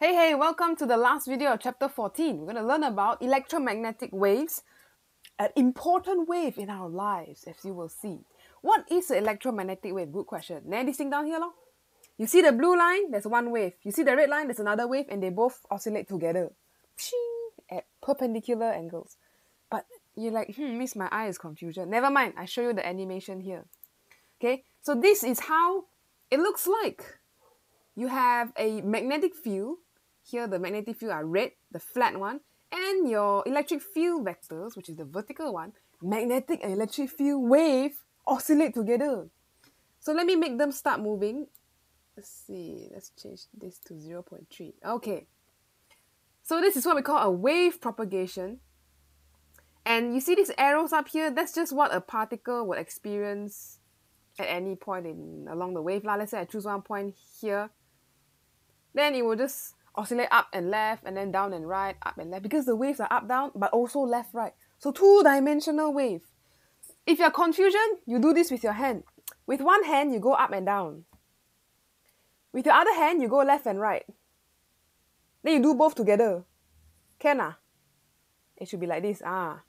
Hey, hey, welcome to the last video of chapter 14. We're going to learn about electromagnetic waves, an important wave in our lives, as you will see. What is an electromagnetic wave? Good question. Now, this thing down here, lor. You see the blue line? There's one wave. You see the red line? There's another wave, and they both oscillate together at perpendicular angles. But you're like, hmm, miss, my eye is confusion. Never mind, I show you the animation here. Okay, so this is how it looks like. You have a magnetic field here the magnetic field are red, the flat one, and your electric field vectors, which is the vertical one, magnetic and electric field wave oscillate together. So let me make them start moving. Let's see, let's change this to 0.3. Okay. So this is what we call a wave propagation. And you see these arrows up here? That's just what a particle would experience at any point in along the wave. Let's say I choose one point here. Then it will just oscillate up and left and then down and right, up and left because the waves are up down but also left right. So two dimensional wave. If you're confusion, you do this with your hand. With one hand, you go up and down. With your other hand, you go left and right. Then you do both together. Can ah? It should be like this. Ah.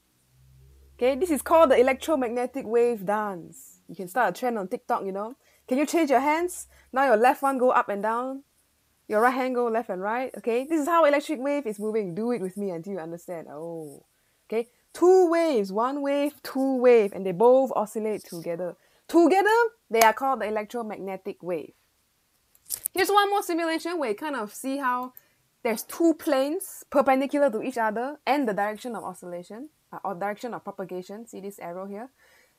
Okay, this is called the electromagnetic wave dance. You can start a trend on TikTok, you know. Can you change your hands? Now your left one go up and down. Your right hand go left and right. Okay, this is how electric wave is moving. Do it with me until you understand. Oh, okay. Two waves, one wave, two wave, and they both oscillate together. Together, they are called the electromagnetic wave. Here's one more simulation where you kind of see how there's two planes perpendicular to each other and the direction of oscillation uh, or direction of propagation. See this arrow here?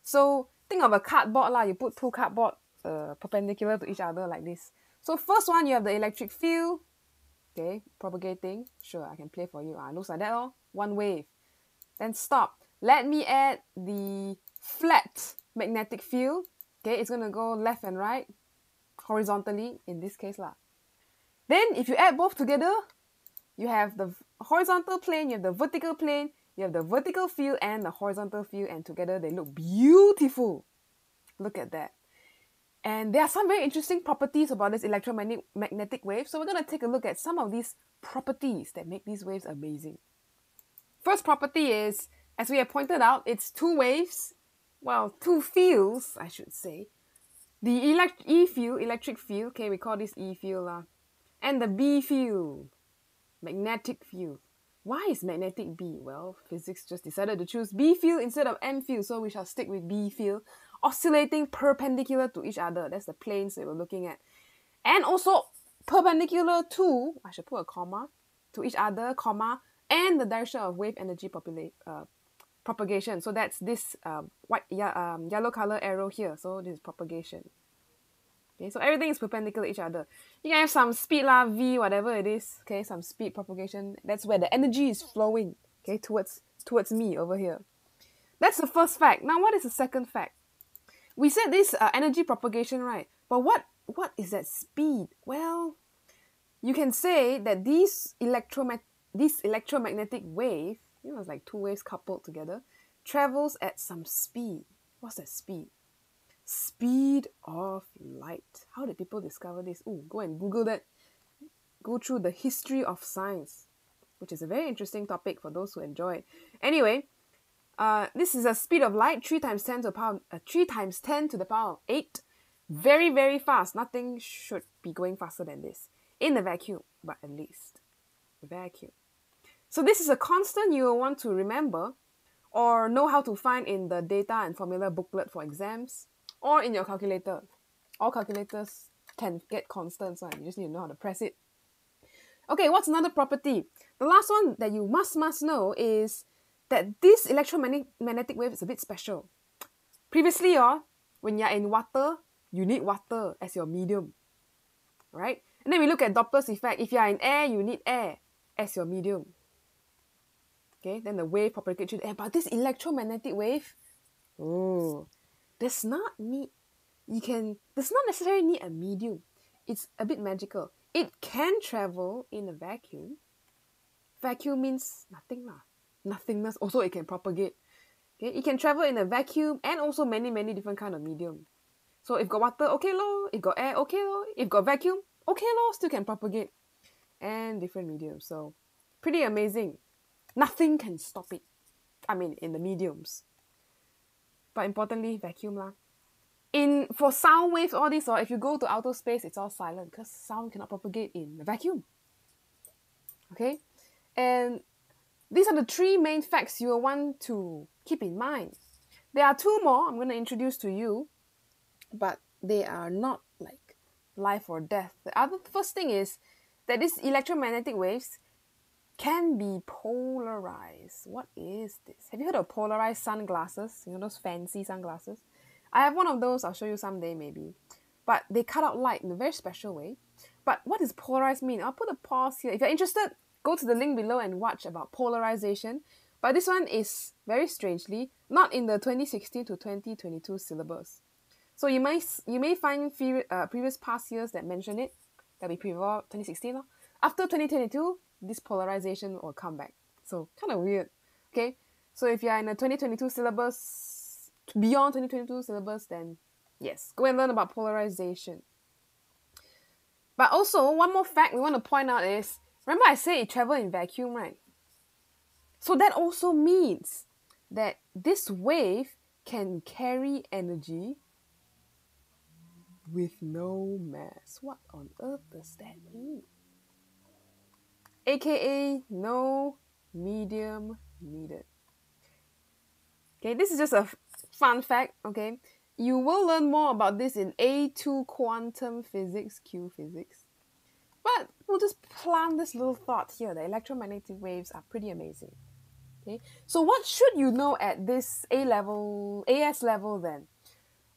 So think of a cardboard lah. You put two cardboard uh, perpendicular to each other like this. So first one, you have the electric field, okay, propagating. Sure, I can play for you. Ah, looks like that, oh, one wave. Then stop. Let me add the flat magnetic field. Okay, it's gonna go left and right, horizontally in this case lah. Then if you add both together, you have the horizontal plane, you have the vertical plane, you have the vertical field and the horizontal field, and together they look beautiful. Look at that. And there are some very interesting properties about this electromagnetic magnetic wave. So we're going to take a look at some of these properties that make these waves amazing. First property is, as we have pointed out, it's two waves, well, two fields, I should say. The elect E field, electric field, okay, we call this E field, uh, and the B field, magnetic field. Why is magnetic B? Well, physics just decided to choose B field instead of M field, so we shall stick with B field oscillating perpendicular to each other. That's the planes that we're looking at. And also perpendicular to, I should put a comma, to each other, comma, and the direction of wave energy popula- uh, propagation. So that's this um, white, yeah, um, yellow color arrow here. So this is propagation. Okay, so everything is perpendicular to each other. You can have some speed lah, v, whatever it is. Okay, some speed propagation. That's where the energy is flowing. Okay, towards towards me over here. That's the first fact. Now, what is the second fact? We said this uh, energy propagation, right? But what what is that speed? Well, you can say that these electromag this electromagnetic wave, you know, it's like two waves coupled together, travels at some speed. What's that speed? Speed of light. How did people discover this? Oh, go and Google that. Go through the history of science, which is a very interesting topic for those who enjoy it. Anyway, uh, this is a speed of light, 3 times 10 to the power, uh, 3 times 10 to the power of 8. Very, very fast. Nothing should be going faster than this. In the vacuum, but at least. Vacuum. So this is a constant you will want to remember or know how to find in the data and formula booklet for exams or in your calculator. All calculators can get constants, so you just need to know how to press it. Okay, what's another property? The last one that you must must know is that this electromagnetic wave is a bit special. Previously, oh, when you're in water, you need water as your medium, right? And then we look at Doppler's effect. If you are in air, you need air as your medium. Okay, then the wave propagates through the air. But this electromagnetic wave, oh, does not need, you can, does not necessarily need a medium. It's a bit magical. It can travel in a vacuum. Vacuum means nothing lah nothingness also it can propagate okay it can travel in a vacuum and also many many different kind of medium so if got water okay lor if got air okay lor if got vacuum okay lor still can propagate and different mediums. So pretty amazing. Nothing can stop it. I mean, in the mediums. But importantly, vacuum lah. In for sound waves, all this, or if you go to outer space, it's all silent because sound cannot propagate in a vacuum. Okay, and these are the three main facts you will want to keep in mind. There are two more I'm going to introduce to you, but they are not like life or death. The other first thing is that these electromagnetic waves can be polarized. What is this? Have you heard of polarized sunglasses? You know those fancy sunglasses? I have one of those, I'll show you someday maybe. But they cut out light in a very special way. But what does polarized mean? I'll put a pause here. If you're interested, go to the link below and watch about polarization. But this one is very strangely not in the 2016 to 2022 syllabus. So you may you may find uh, previous past years that mention it, that be before 2016. After 2022, this polarization will come back. So kind of weird. Okay, so if you're in a 2022 syllabus, beyond 2022 syllabus, then yes, go and learn about polarization. But also, one more fact we want to point out is remember I said it travel in vacuum, right? So that also means that this wave can carry energy with no mass. What on earth does that mean? aka no medium needed. Okay, this is just a fun fact, okay? You will learn more about this in A2 Quantum Physics, Q Physics. But we'll just plant this little thought here. The electromagnetic waves are pretty amazing. Okay, so what should you know at this A level, AS level then?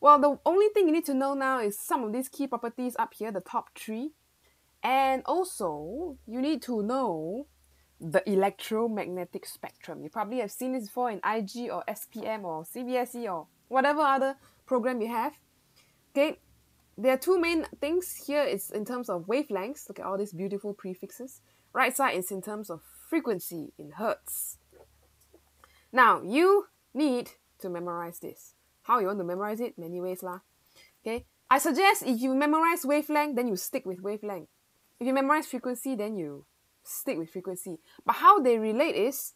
Well, the only thing you need to know now is some of these key properties up here, the top three. And also, you need to know the electromagnetic spectrum. You probably have seen this before in IG or SPM or CBSE or whatever other program you have. Okay, there are two main things here is in terms of wavelengths. Look at all these beautiful prefixes. Right side is in terms of frequency in hertz. Now, you need to memorize this. How you want to memorize it? Many ways lah. Okay, I suggest if you memorize wavelength, then you stick with wavelength. If you memorize frequency, then you stick with frequency. But how they relate is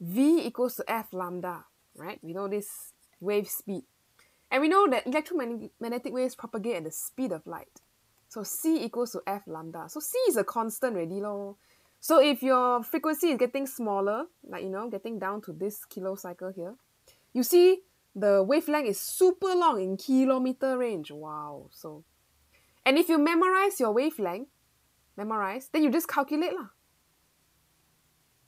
V equals to F lambda, right? We know this wave speed. And we know that electromagnetic waves propagate at the speed of light. So C equals to F lambda. So C is a constant already lor. So if your frequency is getting smaller, like you know, getting down to this kilocycle here, you see the wavelength is super long in kilometer range. Wow. So and if you memorize your wavelength, memorize, then you just calculate lah.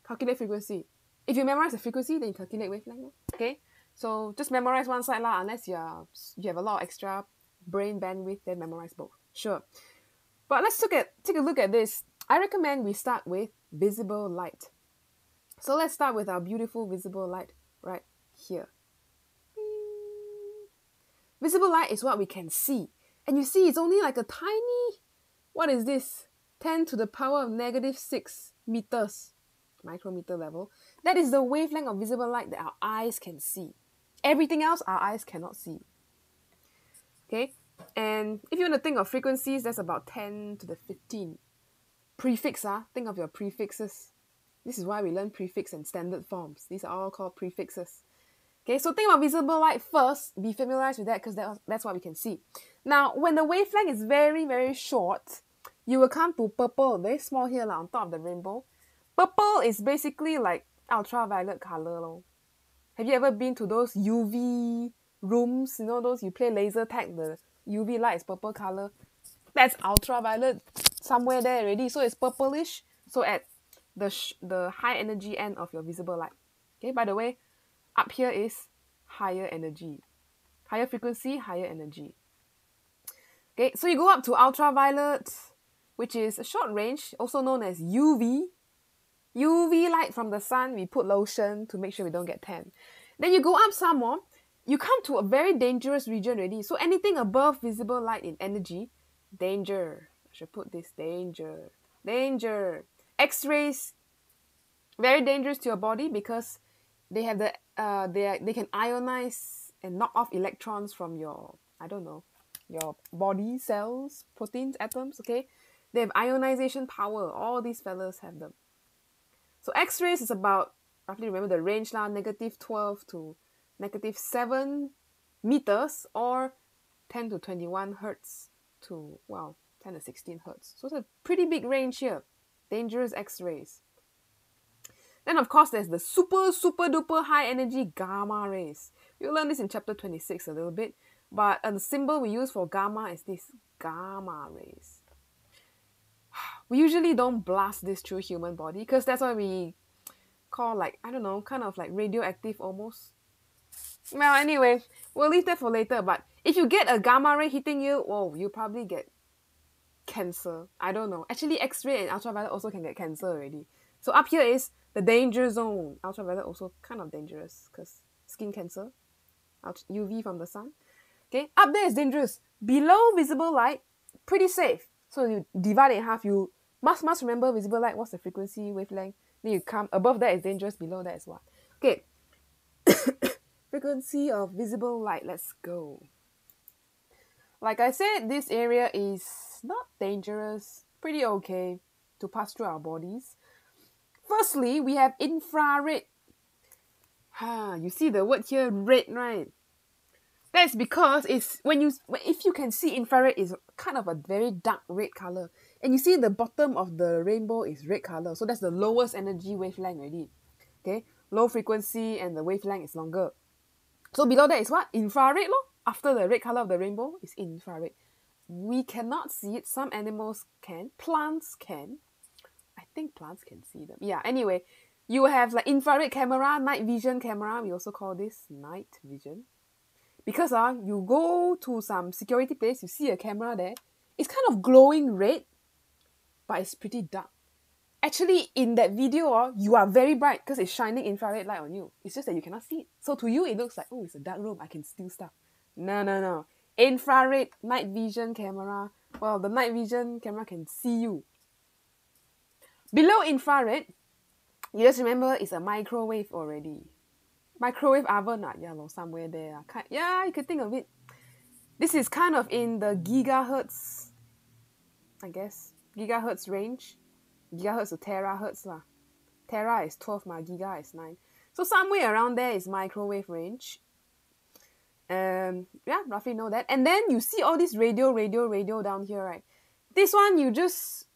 Calculate frequency. If you memorize the frequency, then you calculate wavelength. Okay? So just memorize one side lah, unless you are you have a lot of extra brain bandwidth, then memorize both. Sure. But let's look at take a look at this. I recommend we start with visible light. So let's start with our beautiful visible light right here. Visible light is what we can see. And you see, it's only like a tiny, what is this? 10 to the power of negative 6 meters, micrometer level. That is the wavelength of visible light that our eyes can see. Everything else our eyes cannot see. Okay, and if you want to think of frequencies, that's about 10 to the 15. Prefix, ah, think of your prefixes. This is why we learn prefix and standard forms. These are all called prefixes. Okay, so think about visible light first. Be familiarized with that because that, that's what we can see. Now, when the wavelength is very, very short, you will come to purple, very small here like, on top of the rainbow. Purple is basically like ultraviolet color. Lor. Have you ever been to those UV rooms? You know those you play laser tag, the UV light is purple color. That's ultraviolet somewhere there already. So it's purplish. So at the the high energy end of your visible light. Okay, by the way, up here is higher energy. Higher frequency, higher energy. Okay, so you go up to ultraviolet, which is a short range, also known as UV. UV light from the sun, we put lotion to make sure we don't get tan. Then you go up some more, you come to a very dangerous region already. So anything above visible light in energy, danger. I should put this danger. Danger. X-rays, very dangerous to your body because they have the uh they are, they can ionize and knock off electrons from your I don't know your body cells, proteins, atoms. Okay, They have ionization power. All these fellas have them. So X-rays is about, roughly remember the range now, negative 12 to negative 7 meters or 10 to 21 hertz to, well, 10 to 16 hertz. So it's a pretty big range here. Dangerous X-rays. Then of course there's the super, super duper high energy gamma rays. You'll learn this in chapter 26 a little bit. But uh, the symbol we use for gamma is this gamma rays. We usually don't blast this through human body because that's what we call like, I don't know, kind of like radioactive almost. Well, anyway, we'll leave that for later. But if you get a gamma ray hitting you, oh, you probably get cancer. I don't know. Actually, X-ray and ultraviolet also can get cancer already. So up here is the danger zone. Ultraviolet also kind of dangerous because skin cancer, UV from the sun. Okay, up there is dangerous. Below visible light, pretty safe. So you divide it in half. You must must remember visible light. What's the frequency wavelength? Then you come above that is dangerous. Below that is what? Okay. frequency of visible light. Let's go. Like I said, this area is not dangerous. Pretty okay to pass through our bodies. Firstly, we have infrared. Ah, you see the word here, red, right? That's because it's when you if you can see infrared is kind of a very dark red color, and you see the bottom of the rainbow is red color, so that's the lowest energy wavelength already. Okay, low frequency and the wavelength is longer. So below that is what infrared, lo? After the red color of the rainbow is infrared. We cannot see it. Some animals can. Plants can. I think plants can see them. Yeah. Anyway, you have like infrared camera, night vision camera. We also call this night vision because uh, you go to some security place, you see a camera there, it's kind of glowing red, but it's pretty dark. Actually, in that video, uh, you are very bright because it's shining infrared light on you. It's just that you cannot see it. So to you, it looks like, oh, it's a dark room, I can steal stuff. No, no, no. Infrared night vision camera. Well, the night vision camera can see you. Below infrared, you just remember it's a microwave already microwave oven ah, yeah, somewhere there. Ah. Yeah, you could think of it. This is kind of in the gigahertz, I guess, gigahertz range. Gigahertz to terahertz lah. Tera is 12 ma, giga is 9. So somewhere around there is microwave range. Um, yeah, roughly know that. And then you see all this radio, radio, radio down here, right? This one you just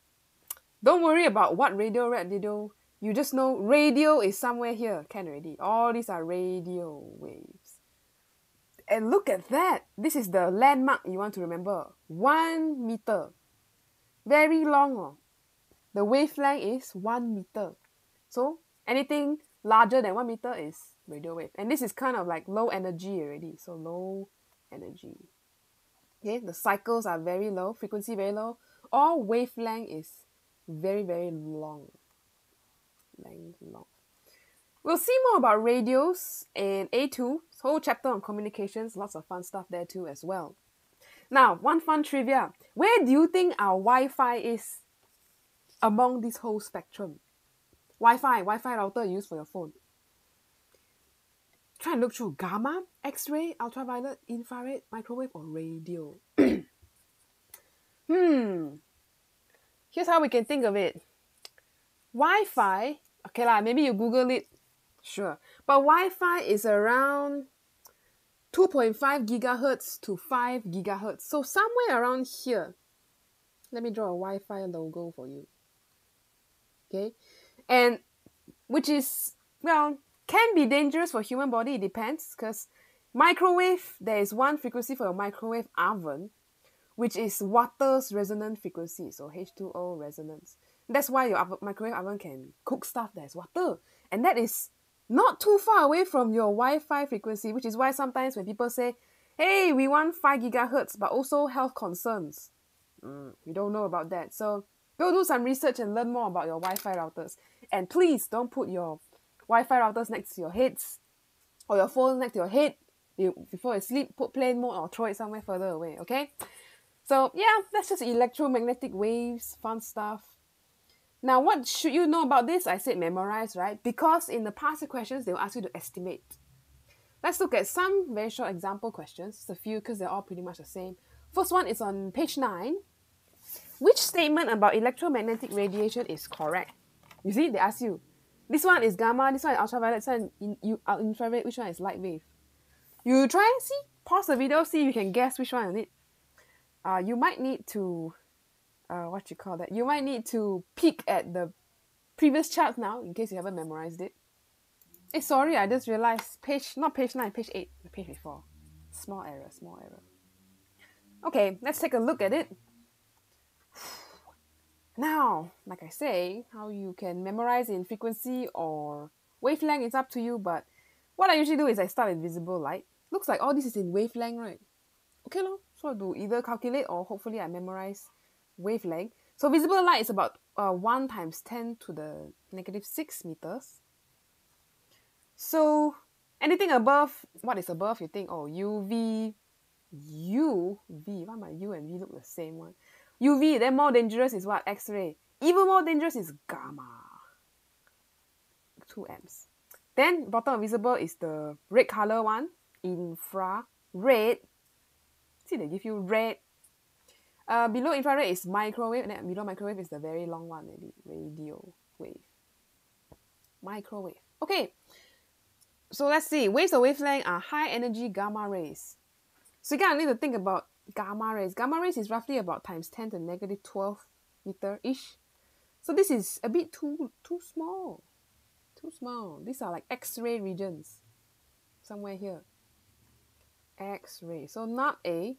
don't worry about what radio, radio you just know radio is somewhere here. Can already. All these are radio waves. And look at that. This is the landmark you want to remember. One meter. Very long. Oh. The wavelength is one meter. So anything larger than one meter is radio wave. And this is kind of like low energy already. So low energy. Okay, the cycles are very low, frequency very low. All wavelength is very, very long length long. We'll see more about radios in A2, whole chapter on communications, lots of fun stuff there too as well. Now, one fun trivia. Where do you think our Wi-Fi is among this whole spectrum? Wi-Fi, Wi-Fi router used for your phone. Try and look through gamma, X-ray, ultraviolet, infrared, microwave, or radio. hmm. Here's how we can think of it. Wi-Fi okay lah, maybe you Google it. Sure. But Wi-Fi is around 2.5 gigahertz to 5 gigahertz. So somewhere around here. Let me draw a Wi-Fi logo for you. Okay. And which is, well, can be dangerous for human body. It depends because microwave, there is one frequency for a microwave oven, which is water's resonant frequency. So H2O resonance. That's why your microwave oven can cook stuff that's water. And that is not too far away from your Wi-Fi frequency, which is why sometimes when people say, hey, we want 5 gigahertz, but also health concerns. Mm, we don't know about that. So go do some research and learn more about your Wi-Fi routers. And please don't put your Wi-Fi routers next to your heads or your phone next to your head. You, before you sleep, put plane mode or throw it somewhere further away, okay? So yeah, that's just electromagnetic waves, fun stuff. Now, what should you know about this? I said memorize, right? Because in the past questions, they will ask you to estimate. Let's look at some very short example questions. It's a few because they're all pretty much the same. First one is on page 9. Which statement about electromagnetic radiation is correct? You see, they ask you. This one is gamma, this one is ultraviolet, this one in, you, uh, infrared, which one is light wave? You try and see, pause the video, see if you can guess which one is it. Uh, you might need to, uh, what you call that? You might need to peek at the previous chart now in case you haven't memorized it. Eh, sorry, I just realized page, not page 9, page 8, the page before. Small error, small error. Okay, let's take a look at it. Now, like I say, how you can memorize in frequency or wavelength is up to you, but what I usually do is I start with visible light. Looks like all this is in wavelength, right? Okay, no. So I do either calculate or hopefully I memorize wavelength. So visible light is about uh, 1 times 10 to the negative 6 meters. So anything above, what is above? You think, oh, UV, UV, why my U and V look the same one? UV, then more dangerous is what? X-ray. Even more dangerous is gamma. 2 amps. Then bottom visible is the red color one, infrared. See, they give you red. Uh, below infrared is microwave, and then below microwave is the very long one, maybe radio wave. Microwave. Okay, so let's see. Waves of wavelength are high energy gamma rays. So kind of need to think about gamma rays. Gamma rays is roughly about times 10 to negative 12 meter-ish. So this is a bit too too small. Too small. These are like X-ray regions. Somewhere here. X-ray. So not A.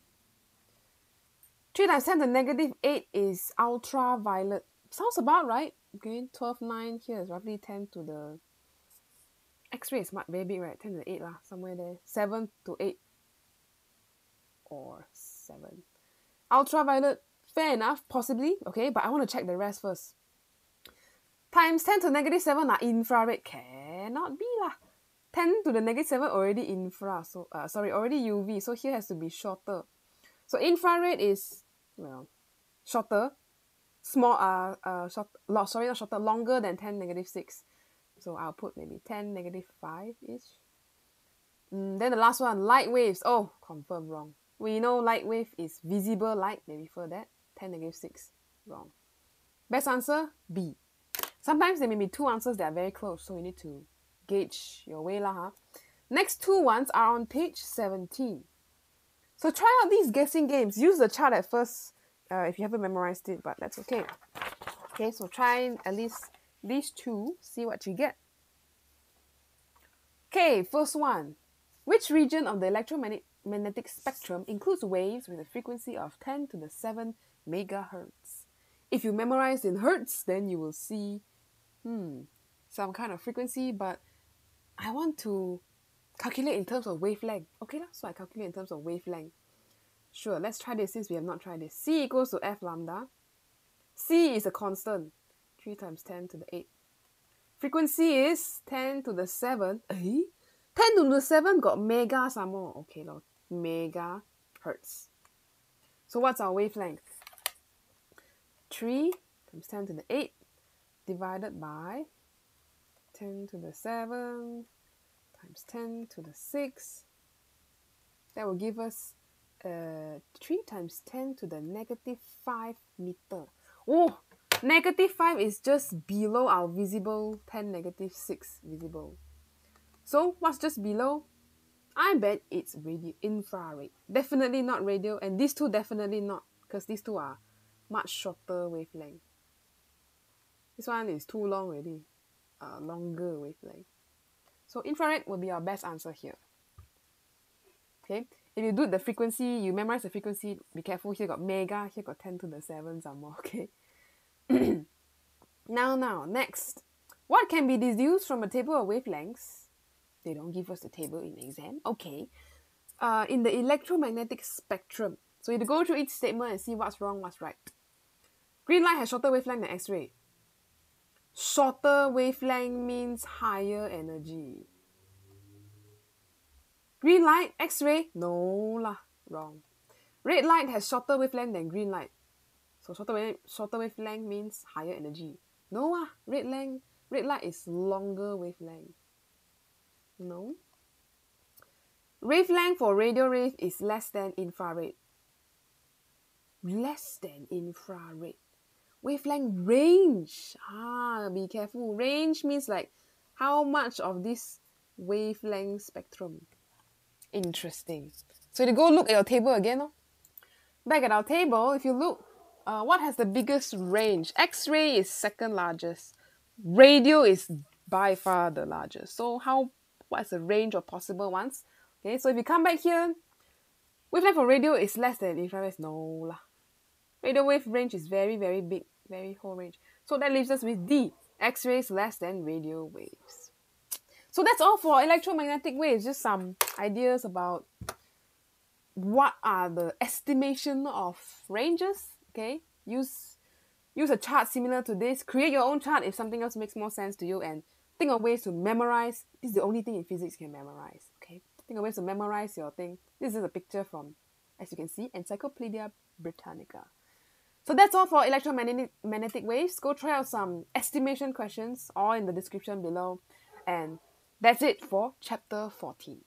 3 times 10 to negative 8 is ultraviolet. Sounds about right. Okay, 12, 9 here is roughly 10 to the X-ray is very big, right? 10 to 8 lah, somewhere there. 7 to 8 or 7. Ultraviolet, fair enough, possibly, okay, but I want to check the rest first. Times 10 to negative 7 are infrared, cannot be lah. 10 to the negative 7 already infra, so, uh, sorry, already UV, so here has to be shorter. So infrared is, well, shorter, small, uh, uh, short, sorry, not shorter, longer than 10 negative 6. So I'll put maybe 10 negative 5-ish. Mm, then the last one, light waves. Oh, confirm wrong. We know light wave is visible light. Maybe for that. 10 negative 6. Wrong. Best answer, B. Sometimes there may be two answers that are very close, so you need to gauge your way lah. Huh? Next two ones are on page 17. So try out these guessing games. Use the chart at first uh, if you haven't memorized it, but that's okay. Okay, so try at least these two, see what you get. Okay, first one. Which region of the electromagnetic spectrum includes waves with a frequency of 10 to the 7 megahertz? If you memorize in hertz, then you will see, hmm, some kind of frequency, but I want to calculate in terms of wavelength. Okay, so I calculate in terms of wavelength. Sure, let's try this since we have not tried this. C equals to F lambda. C is a constant. 3 times 10 to the 8. Frequency is 10 to the 7. Eh? 10 to the 7 got mega some more. Okay, lor. Mega hertz. So what's our wavelength? 3 times 10 to the 8 divided by 10 to the 7 times 10 to the 6. That will give us uh, 3 times 10 to the negative 5 meter. Oh, Negative 5 is just below our visible 10, negative 6 visible. So what's just below? I bet it's radio infrared. Definitely not radio, and these two definitely not, because these two are much shorter wavelength. This one is too long already, uh, longer wavelength. So infrared will be our best answer here. Okay, if you do the frequency, you memorize the frequency, be careful, here got mega, here got 10 to the 7 some more, okay? now, now, next. What can be deduced from a table of wavelengths? They don't give us the table in exam. Okay. Uh, in the electromagnetic spectrum. So you go through each statement and see what's wrong, what's right. Green light has shorter wavelength than X-ray. Shorter wavelength means higher energy. Green light, X-ray, no lah, wrong. Red light has shorter wavelength than green light. So shorter wave shorter wavelength means higher energy. No ah, red length red light is longer wavelength. No. Wavelength for radio wave is less than infrared. less than infrared. Wavelength range. Ah, be careful. Range means like how much of this wavelength spectrum. Interesting. So you go look at your table again. Oh. Back at our table, if you look, uh, what has the biggest range? X-ray is second largest. Radio is by far the largest. So how what is the range of possible ones? Okay, so if you come back here, wavelength for radio is less than infrared. No lah. Radio wave range is very, very big, very whole range. So that leaves us with D. X-rays less than radio waves. So that's all for electromagnetic waves. Just some ideas about what are the estimation of ranges. Okay, use use a chart similar to this. Create your own chart if something else makes more sense to you, and think of ways to memorize. This is the only thing in physics you can memorize. Okay, think of ways to memorize your thing. This is a picture from, as you can see, Encyclopedia Britannica. So that's all for electromagnetic waves. Go try out some estimation questions all in the description below. And that's it for chapter 14.